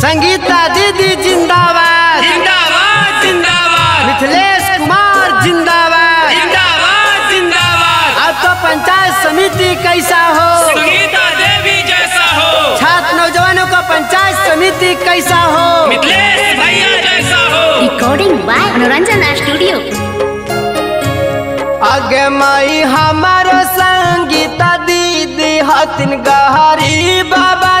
संगीता दीदी जिंदाबाद। जिंदाबाद जिंदाबाद। मिथिलेश कुमार जिंदाबाद। जिंदाबाद जिंदाबाद। आपका पंचायत समिति कैसा हो? संगीता देवी जैसा हो। छात्र नौजवानों का पंचायत समिति कैसा हो? मिथिलेश भैया जैसा हो। Recording by Anoranjana Studio. आगे माई हमारो संगीता दीदी हतिन गहरी बाबा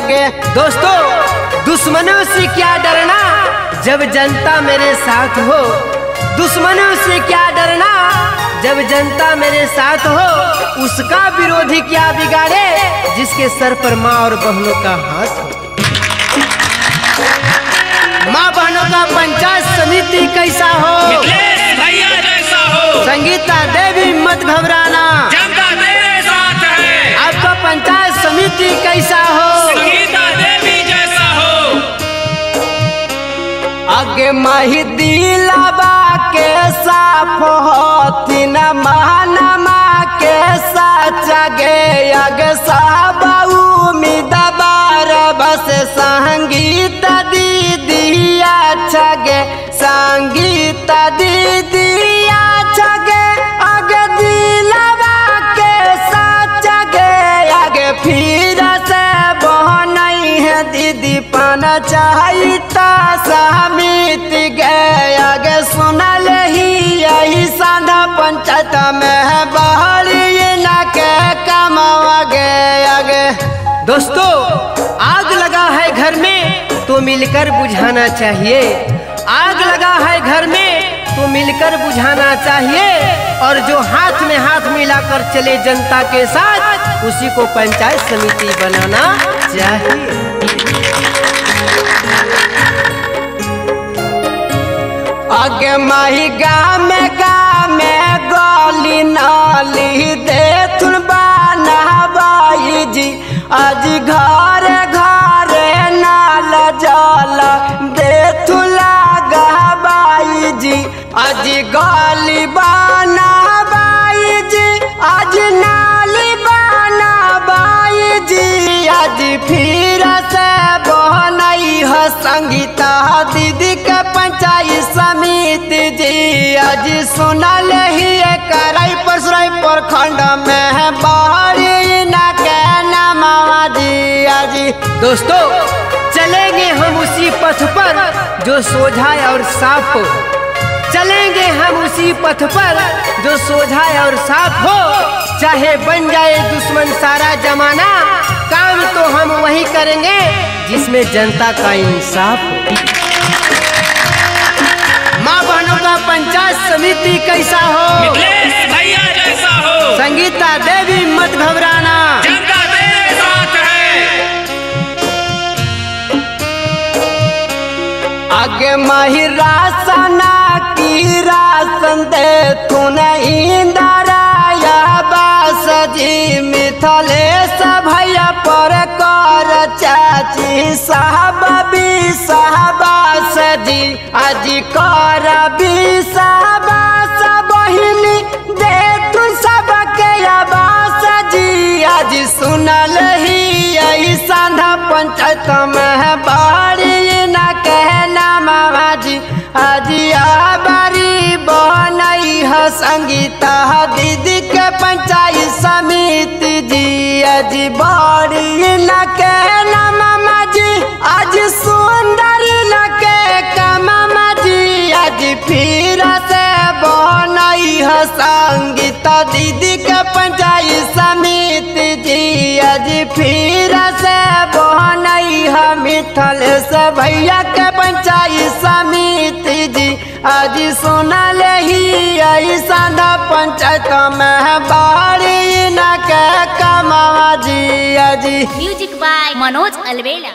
गया गे दोस्तों दुश्मनों से क्या डरना? जब जनता मेरे साथ हो दुश्मनों से क्या डरना? जब जनता मेरे साथ हो उसका विरोधी क्या बिगाड़े? जिसके सर पर माँ और बहनों का हाथ हो। माँ बहनों का पंचायत समिति कैसा हो? हो। संगीता देवी मत घबराना। जनता तेरे साथ है। आपका पंचायत समिति कैसा हो? आगे माही दिलाबा के साफ़ होती न महानमा के सच गे आगे पान चाहिता, समिति गया गे सुनल ही यही साधा पंचायत में बहरी न के कमावा गया गे। दोस्तों, आग लगा है घर में तो मिलकर बुझाना चाहिए। आग लगा है घर में तो मिलकर बुझाना चाहिए। और जो हाथ में हाथ मिलाकर चले जनता के साथ, उसी को पंचायत समिति बनाना चाहिए। आगे माही गामे गामे गली नाली दे। तुन बाई जी, आज घर घर नाल जल दे। तुला बाई जी, आज गली बाना बाई जी, आज नाली बाना बाई जी, आज फिर संगीता दीदी के पंचायत समिति जी। आज सुनल ही कराई परसराई प्रखंड में बाहरी न के नमावा जी आज। दोस्तों, चलेंगे हम उसी पथ पर जो सोझा और साफ़ हो। चलेंगे हम उसी पथ पर जो सोझा और साफ़ हो। चाहे बन जाए दुश्मन सारा जमाना काम तो हम वही करेंगे जिसमें जनता का इंसाफ हो। माँ बहनों का पंचायत समिति कैसा हो? भैया हो। संगीता देवी मत घबराना। जनता तेरे साथ है। आगे माही रासना की रासन दे तू नहीं पर कर चाची साहब भी साहबास जी। आज कर भी साहबास बहिनी दे तू सबके आवास जी। आज सुनल ही साधा पंचायत में बाड़ी न कहना मामा जी। आज आबारी बनई है संगीता दीदी के पंचायत समिति जी। आज बड़ी न कहना मामा जी। आज सुंदर कमामा जी। आज फिर से बनई संगीता। दीदी के पंचायत समिति जी, आज फिर से बनई है मिथल। से भैया के पंचायत समिति जी, आज ही पंचायत में बाड़ी अजी म्यूज़िक बाय मनोज अलवेला